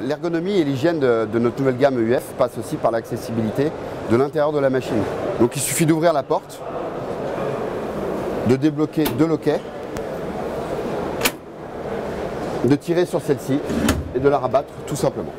L'ergonomie et l'hygiène de, notre nouvelle gamme EUF passent aussi par l'accessibilité de l'intérieur de la machine. Donc il suffit d'ouvrir la porte, de débloquer deux loquets, de tirer sur celle-ci et de la rabattre tout simplement.